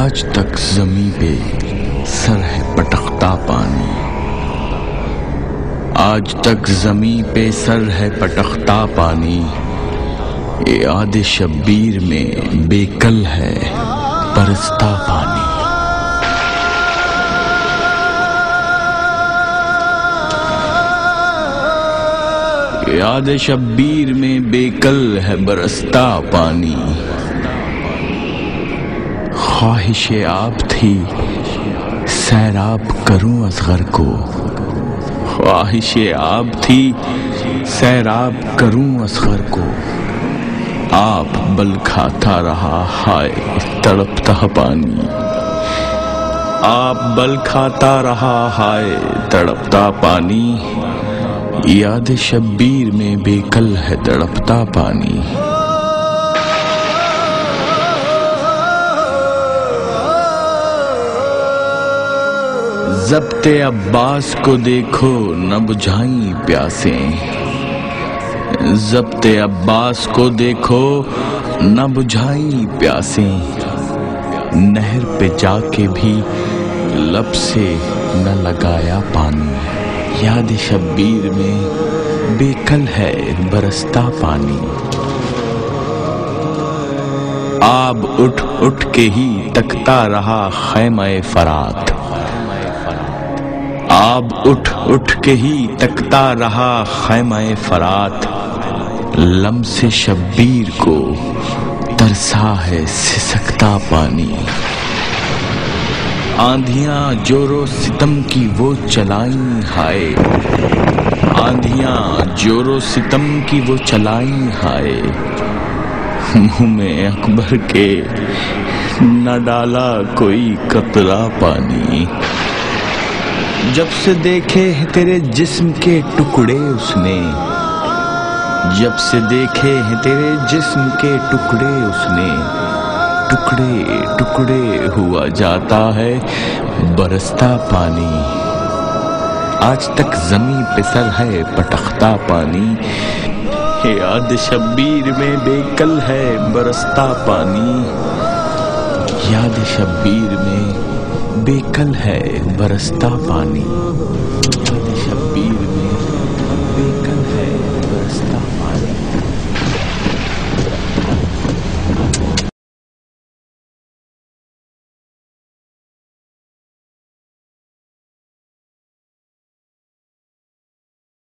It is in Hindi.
आज तक जमी पे सर है पटकता पानी। आज तक जमी पे सर है पटकता पानी। ये आद शब्बीर में बेकल है बरसता पानी। याद शब्बीर में बेकल है बरसता पानी। ख्वाहिश आप थी सैराब करूँ असगर को। ख्वाहिश आप थी सैराब करूँ असगर को। आप बल खाता रहा, हाय तड़पता पानी। आप बल खाता रहा, हाय तड़पता पानी। याद शब्बीर में बेकल है तड़पता पानी। जब्ते अब्बास को देखो, न बुझाई प्यासे। जब्ते अब्बास को देखो, न बुझाई प्यासे। नहर पे जाके भी लब से न लगाया पानी। याद शब्बीर में बेकल है बरसता पानी। आब उठ उठ के ही तकता रहा खैमय फरात। आब उठ उठ के ही तकता रहा खैमय फरात। लम से शब्बीर को तरसा है सिसकता पानी। आंधियाँ जोरो सितम की वो चलाई हाय। आंधियाँ जोरो सितम की वो चलाई हाय। मुँह में अकबर के न डाला कोई कतरा पानी। जब से देखे हैं तेरे जिस्म के टुकड़े उसने, जब से देखे हैं तेरे जिस्म के टुकड़े उसने, टुकड़े टुकड़े हुआ जाता है, बरसता पानी। आज तक जमी पे सर है, पटखता पानी। याद शब्बीर में बेकल है, बरसता पानी। याद बेकल है बरसता पानी। शब्बीर में बेकल है बरसता पानी।